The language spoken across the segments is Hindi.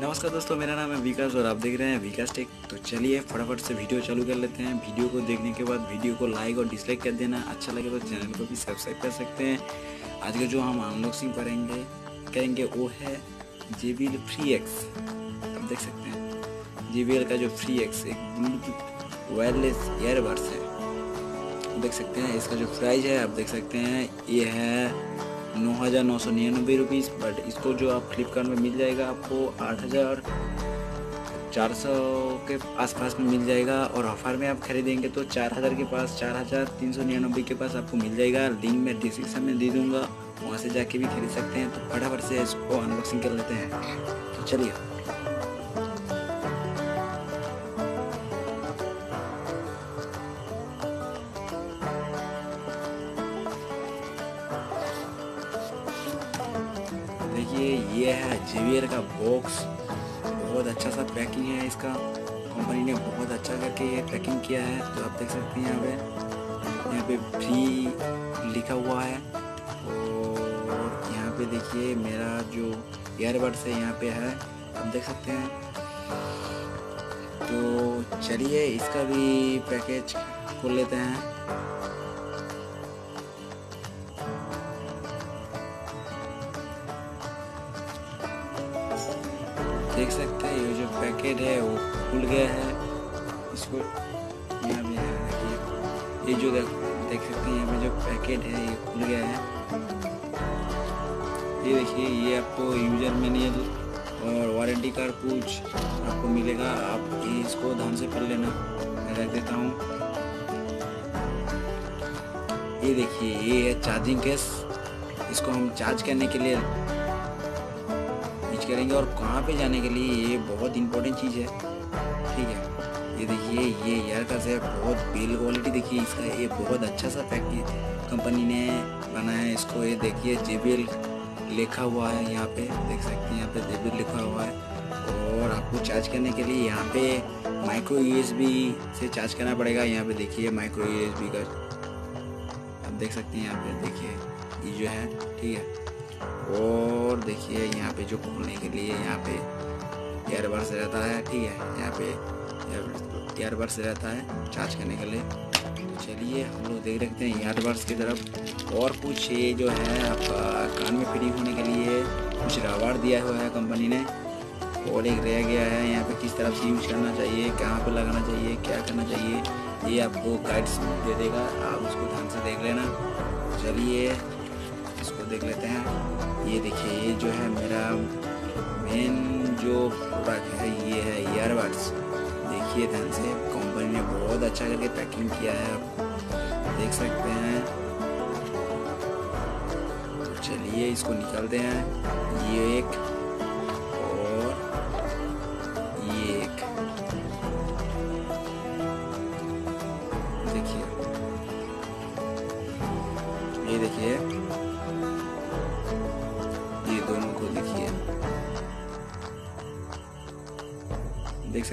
नमस्कार दोस्तों, मेरा नाम है विकास और आप देख रहे हैं विकास टेक। तो चलिए फटाफट से वीडियो चालू कर लेते हैं। वीडियो को देखने के बाद वीडियो को लाइक और डिसलाइक कर देना। अच्छा लगे तो चैनल को भी सब्सक्राइब कर सकते हैं। आज का जो हम अनबॉक्सिंग करेंगे करेंगे वो है जे बी फ्री एक्स आप देख सकते हैं। जेबीएल का जो फ्री एक्स एक ब्लूटूथ वायरलेस ईयरबड्स है। देख सकते हैं, इसका जो प्राइस है, आप देख सकते हैं, ये है नौ हज़ार नौ सौ निन्यानवे रुपीज़ बट इसको जो आप फ्लिपकार्ट में मिल जाएगा, आपको आठ हज़ार चार सौ के आसपास में मिल जाएगा, और ऑफ़र में आप खरीदेंगे तो चार हज़ार के पास, चार हज़ार तीन सौ निन्यानबे के पास आपको मिल जाएगा। लिंक मैं डिस्क्रिप्शन में दे दूँगा, वहाँ से जाके भी खरीद सकते हैं। तो फटाफट से इसको अनबॉक्सिंग कर लेते हैं। तो चलिए। देखिए, ये है जेवियर का बॉक्स बहुत अच्छा सा पैकिंग है इसका। कंपनी ने बहुत अच्छा करके ये पैकिंग किया है। तो आप देख सकते हैं यहाँ पे। यहाँ पे फ्री लिखा हुआ है। और यहाँ पे देखिए, मेरा जो ईयरबड्स है यहाँ पे है। आप देख सकते हैं। तो चलिए, इसका भी पैकेज खोल लेते हैं। पैकेट है वो खुल गया है। इसको यहाँ पे है देखिए ये जो देख, सकते हैं यहाँ पे जो पैकेट है ये खुल गया है। ये देखिए ये आपको यूज़र मैनुअल और वारंटी कार्ड कुछ आपको मिलेगा। आप ये इसको ध्यान से पढ़ लेना। मैं रख देता हूँ। ये देखिए ये है चार्जिंग केस इसको हम चार्ज करने के लिए करेंगे और कहाँ पे जाने के लिए ये बहुत इंपॉर्टेंट चीज़ है। ठीक है? ये देखिए, ये ईयर का है, बहुत बिल क्वालिटी देखिए इसका, ये बहुत अच्छा सा पैकेज कंपनी ने बनाया है इसको। ये देखिए जे लिखा हुआ है यहाँ पे, देख सकते हैं यहाँ पे जे लिखा हुआ है। और आपको चार्ज करने के लिए यहाँ पे माइक्रो यू से चार्ज करना पड़ेगा। यहाँ पे देखिए माइक्रो यूएसबी का, आप देख सकते हैं यहाँ पे, देखिए, ये जो है, ठीक है। और देखिए यहाँ पे जो खोलने के लिए यहाँ पे ईयरबड्स रहता है, ठीक है? यहाँ पे ईयरबड्स रहता है चार्ज करने के लिए। तो चलिए हम लोग देख रखते हैं ईयरबड्स की तरफ़। और कुछ ये जो है आपका कान में फ्री होने के लिए कुछ रबड़ दिया हुआ है कंपनी ने। और एक रह गया है, यहाँ पे किस तरफ़ से यूज़ करना चाहिए, कहाँ पे लगाना चाहिए, क्या करना चाहिए, ये आपको गाइड्स दे देगा। आप उसको ध्यान से देख लेना। चलिए इसको देख लेते हैं। ये देखिए, ये जो है मेरा मेन जो प्रोडक्ट है, ये है ईयरबड्स देखिए ध्यान से कंपनी ने बहुत अच्छा करके पैकिंग किया है। आप देख सकते हैं। तो चलिए इसको निकालते हैं। ये एक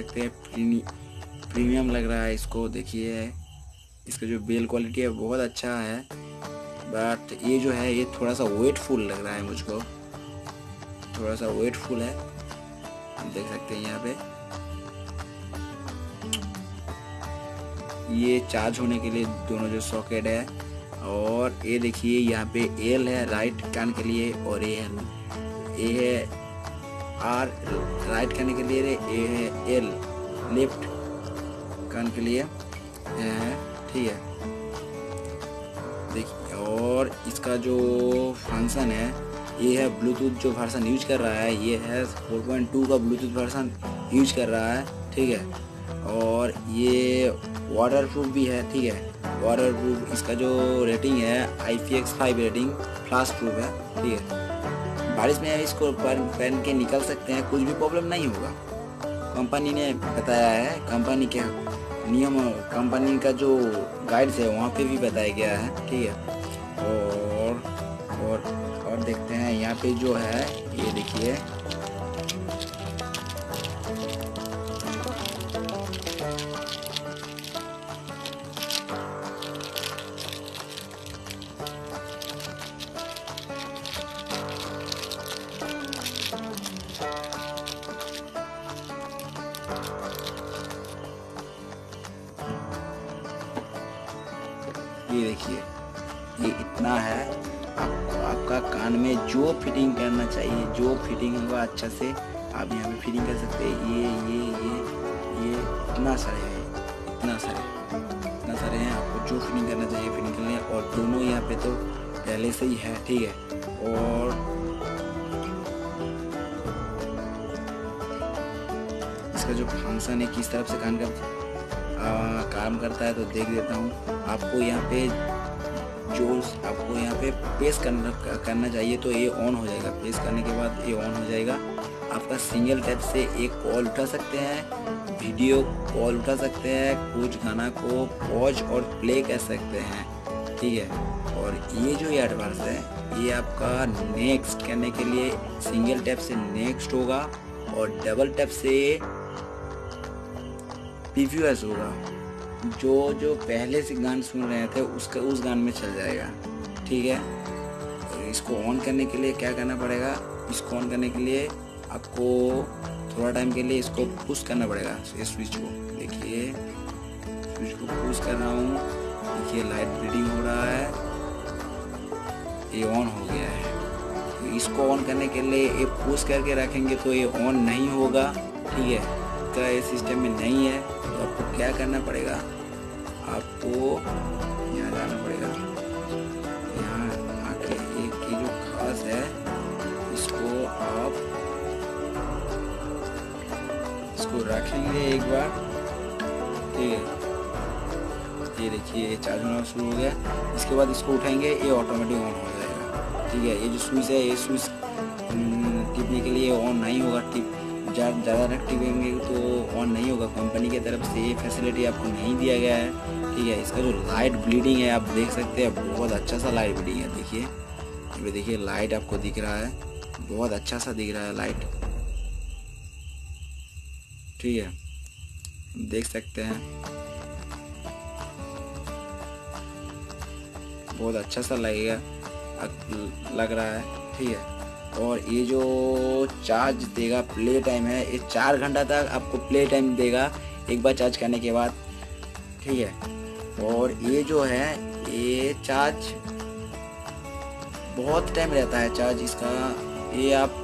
सकते हैं प्रीमी, प्रीमियम लग रहा है इसको देखिए। इसका जो बेल क्वालिटी है बहुत अच्छा है। बट ये जो है ये थोड़ा सा वेटफुल लग रहा है मुझको। थोड़ा सा वेटफुल है। देख सकते हैं यहाँ पे। ये चार्ज होने के लिए दोनों जो सॉकेट है और ये देखिए यहाँ पे एल है राइट कान के लिए और ए है। ए है आर राइट करने के लिए ए, एल, लेफ़्ट कान के लिए ठीक है। देखिए, और इसका जो फ़ंक्शन है, ये है ब्लूटूथ जो वर्सन यूज़ कर रहा है, ये है 4.2 का ब्लूटूथ वर्सन यूज़ कर रहा है, ठीक है। और ये वाटर प्रूफ भी है, ठीक है। वाटर प्रूफ इसका जो रेटिंग है I P X five rating फ्लास प्रूफ है, ठीक है। बारिश में इसको पहन के निकल सकते हैं, कुछ भी प्रॉब्लम नहीं होगा। कंपनी ने बताया है कंपनी के नियम कंपनी का जो गाइड्स है, वहाँ पे भी बताया गया है, ठीक है। और और और देखते हैं, यहाँ पे जो है, ये देखिए। कान में जो फिटिंग करना चाहिए, जो फिटिंग होगा अच्छा से, आप यहाँ पे फिटिंग कर सकते हैं। ये ये ये ये, इतना सारे है, इतना सारे इतना सारे हैं। आपको जो फिटिंग करना चाहिए फिटिंग कर लें और दोनों यहाँ पे तो पहले से ही है, ठीक है? और इसका जो फ़ंक्शन है, किस तरफ़ से कान का काम करता है तो देख देता हूँ। आपको यहाँ पे जो आपको यहाँ पे पेस्ट करना करना चाहिए तो ये ऑन हो जाएगा। पेस्ट करने के बाद ये ऑन हो जाएगा। आपका सिंगल टैप से एक कॉल उठा सकते हैं वीडियो कॉल उठा सकते हैं, कुछ गाना को पॉज और प्ले कर सकते हैं। ठीक है? और ये जो ये एडवांस है, ये आपका नेक्स्ट करने के लिए सिंगल टैप से नेक्स्ट होगा और डबल टैप से पीवीएस होगा। जो जो पहले से गान सुन रहे थे, उसका, उस गान में चल जाएगा। ठीक है? तो इसको ऑन करने के लिए क्या करना पड़ेगा? इसको ऑन करने के लिए आपको थोड़ा टाइम के लिए इसको पुश करना पड़ेगा इस स्विच को। देखिए स्विच को पुश कर रहा हूँ। देखिए लाइट ब्रीडिंग हो रहा है। ये ऑन हो गया है। तो इसको ऑन करने के लिए ये पुश करके रखेंगे तो ये ऑन नहीं होगा। ठीक है? का ये सिस्टम में नहीं है। तो आपको क्या करना पड़ेगा? आपको यहाँ जाना पड़ेगा। यहाँ आके एक की जो खास है इसको आप इसको रखेंगे एक बार। ठीक है ये देखिए चार्ज होना शुरू हो गया। इसके बाद इसको उठाएँगे, ये ऑटोमेटिक ऑन हो जाएगा। ठीक है, ये जो स्विच है, ये स्विच टिपने के लिए ऑन नहीं होगा। टिप ज़्यादा रख टिपेंगे तो ऑन नहीं होगा। कंपनी की तरफ़ से ये फैसिलिटी आपको नहीं दिया गया है। ठीक है इसका जो लाइट ब्लीडिंग है, आप देख सकते हैं, बहुत अच्छा सा लाइट ब्लीडिंग है, देखिए। ये देखिए लाइट आपको दिख रहा है, बहुत अच्छा सा दिख रहा है लाइट ठीक है देख सकते हैं। बहुत अच्छा सा लगेगा लग रहा है, ठीक है। और ये जो चार्ज देगा प्ले टाइम है, ये चार घंटा तक आपको प्ले टाइम देगा, एक बार चार्ज करने के बाद, ठीक है। और ये जो है, ये चार्ज बहुत टाइम रहता है चार्ज इसका। ये आप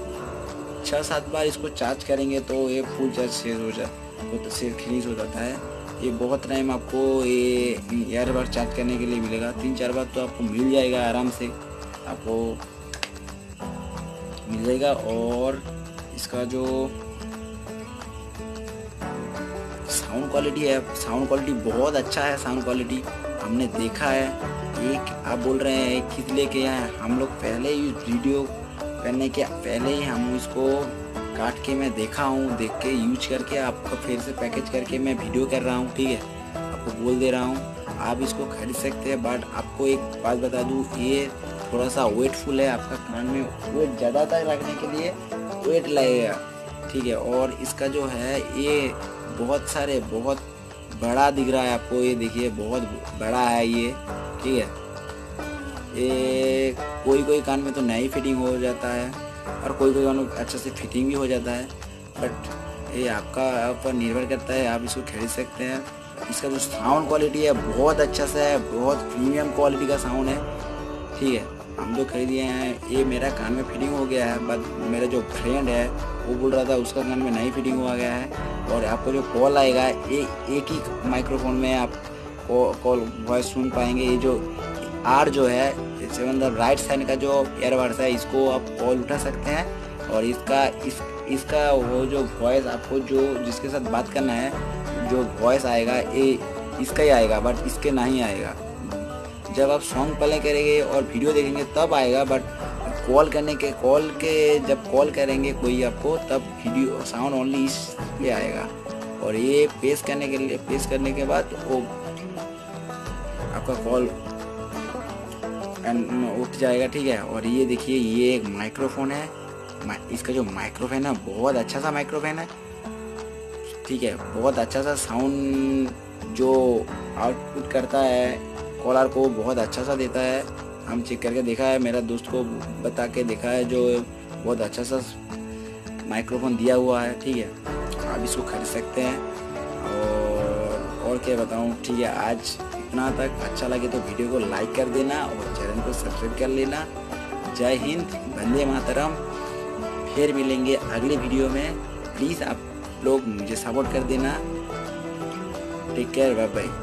छः सात बार इसको चार्ज करेंगे तो ये फुल चार्ज शेयर हो जाए से फिनिश हो जाता है। ये बहुत टाइम आपको ये एयर बार चार्ज करने के लिए मिलेगा। तीन चार बार तो आपको मिल जाएगा आराम से। आपको मिल जाएगा और इसका जो साउंड क्वालिटी है, साउंड क्वालिटी बहुत अच्छा है, साउंड क्वालिटी। हमने देखा है, एक आप बोल रहे हैं किस लेके यहाँ हम लोग पहले ही वीडियो करने के, पहले ही हम इसको काट के मैं देखा हूँ, देख के यूज़ करके आपको फिर से पैकेज करके मैं वीडियो कर रहा हूँ, ठीक है? आपको बोल दे रहा हूँ, आप इसको खरीद सकते हैं बट आपको एक बात बता दूँ, ये थोड़ा सा वेटफुल है आपका कान में, वेट ज़्यादा तक रखने के लिए, वेट लगेगा, ठीक है? और इसका जो है, ये बहुत सारे, बहुत बड़ा दिख रहा है आपको, ये देखिए, बहुत बड़ा है ये, ठीक है। ये कोई कोई कान में तो नई फिटिंग हो जाता है और कोई कोई कान में अच्छे से फिटिंग भी हो जाता है बट ये आपका ऊपर निर्भर करता है, आप इसको खरीद सकते हैं। इसका जो साउंड क्वालिटी है, बहुत अच्छा सा है, बहुत प्रीमियम क्वालिटी का साउंड है, ठीक है। हम जो खरीदे हैं, ये मेरा कान में फिटिंग हो गया है बट मेरा जो फ्रेंड है, वो बोल रहा था, उसका कान में नहीं फिटिंग हुआ गया है। और आपको जो कॉल आएगा ये एक ही माइक्रोफोन में आप कॉल वॉइस सुन पाएँगे। ये जो आर जो है द राइट साइड का जो एयरबड्स है, इसको आप कॉल उठा सकते हैं। और इसका, इस, इसका वो जो वॉइस आपको जो, जिसके साथ बात करना है, जो वॉइस आएगा, ये इसका ही आएगा बट इसके नहीं आएगा। जब आप सॉन्ग प्ले करेंगे और वीडियो देखेंगे, तब आएगा बट कॉल करने के कॉल के, जब कॉल करेंगे कोई आपको, तब वीडियो साउंड ओनली इस पे आएगा। और ये पेश करने के लिए पेश करने के बाद वो आपका कॉल उठ जाएगा, ठीक है? और ये देखिए, ये एक माइक्रोफोन है। इसका जो माइक्रोफोन है बहुत अच्छा सा माइक्रोफोन है। ठीक है, बहुत अच्छा सा साउंड जो आउटपुट करता है कॉलर को बहुत अच्छा सा देता है। हम चेक करके देखा है, मेरा दोस्त को बता के देखा है, जो बहुत अच्छा सा माइक्रोफोन दिया हुआ है, ठीक है? आप इसको खरीद सकते हैं। और और क्या बताऊँ, ठीक है, आज इतना तक अच्छा लगे तो वीडियो को लाइक कर देना और चैनल को सब्सक्राइब कर लेना। जय हिंद, वंदे मातरम। फिर मिलेंगे अगले वीडियो में। प्लीज़ आप लोग मुझे सपोर्ट कर देना। Take care bye bye